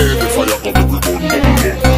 Hey, the fire got every gun, bubble up